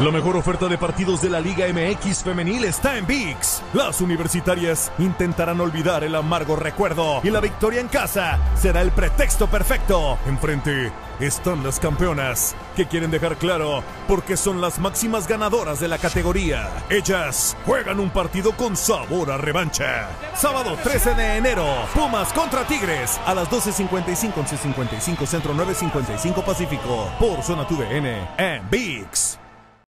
La mejor oferta de partidos de la Liga MX femenil está en VIX. Las universitarias intentarán olvidar el amargo recuerdo y la victoria en casa será el pretexto perfecto. Enfrente están las campeonas que quieren dejar claro porque son las máximas ganadoras de la categoría. Ellas juegan un partido con sabor a revancha. Sábado 13 de enero, Pumas contra Tigres a las 12.55, 11.55 Centro 9.55 Pacífico por Zona TVN en VIX.